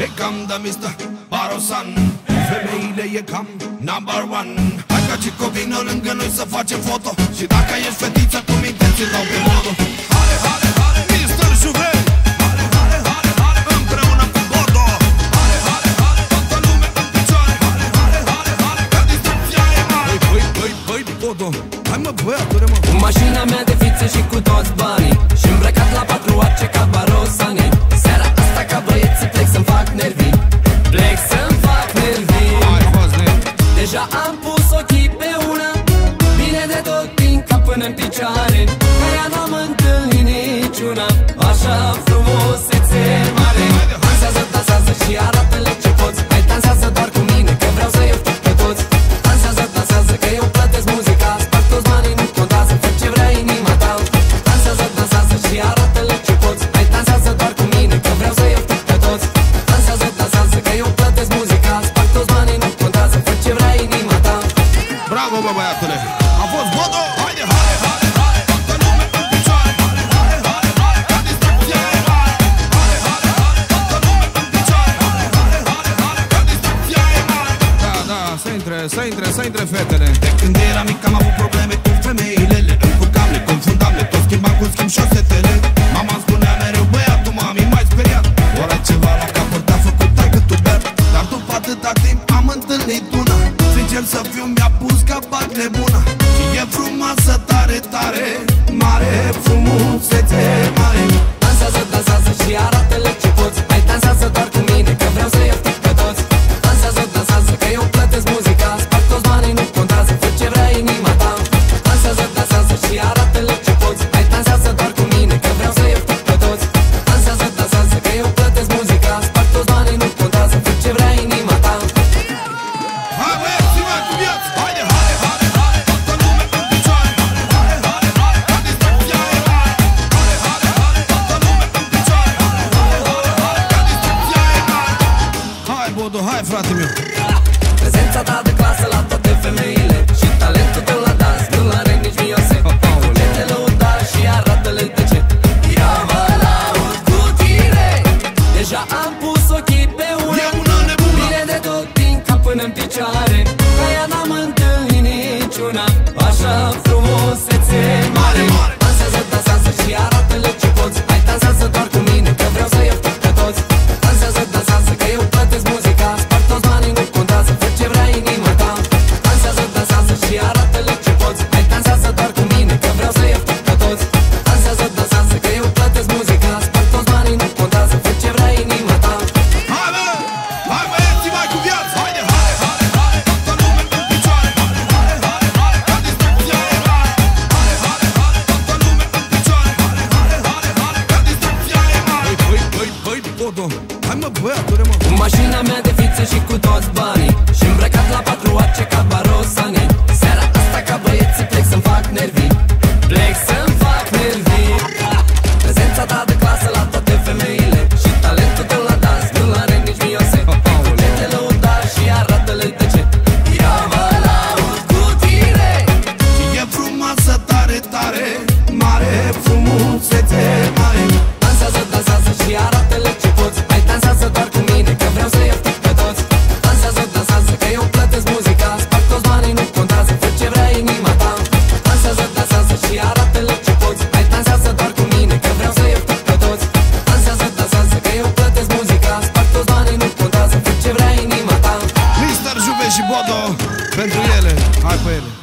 E cam de Mr. Barosan. Femeile e cam number one. Hai ca ce vină lângă noi să facem foto. Și dacă ești fetiță cu minte ți dau pe modul. Hale, hale, hale, Mr. Juve. Hale, hale, hale, hale, împreună cu Bodo. Hale, hale, hale, toată lumea în picioare. Hale, hale, hale, hale, că distracția e mare. Băi, băi, băi, băi, Bodo. Hai mă, băiatule, mă. Cu mașina mea de fițe și cu toți banii. Și îmbrăcat la patru arce ca barosane până în picioare Ca ea n-am întâlnit niciuna. Așa frumusețe mare. Dansează, dansează și arată-le ce poți. Hai dansează doar cu mine că vreau să iau pe toți. Dansează, dansează că eu plătesc muzica. Sparg toți banii, nu contează, fă ce vrea inima ta. Dansează, dansează și arată-le ce poți. Hai dansează doar cu mine că vreau să iau pe toți. Dansează, dansează că eu plătesc muzica. Sparg toți banii, nu contează, fă ce vrea inima ta. Bravo, bă, băiatule să intre, să intre, să intre fetele. De când eram mic am avut probleme cu femeile. Le încurcam, le confundam, le tot schimbam cu schimb șosetele. Mama îmi spunea mereu Băiatul mami mai speriat. Ora ceva la capăt a făcut tai cât tu beat Dar după atâta timp am întâlnit una. Sincer să fiu mi-a pus ca bag nebuna. Și e frumoasă tare, tare Mare frumusețe Bodo, hai, frate meu băi, băi, Bodo Hai, mă, băiatule, mă. Cu mașina mea de fițe și cu toți banii. Și îmbrăcat la patru arce ca barosane. Seara asta ca băieții plec să-mi fac nervi Plec să-mi fac nervi Prezența ta de clasă la toate femeile. Și talentul tău la dans nu are nici miose. Ce te lăuda și arată-le de ce. Ia mă laud cu tine. Și e frumoasă tare, tare ce vrea inima ta Mr. Juve și Bodo Pentru ele Hai pe ele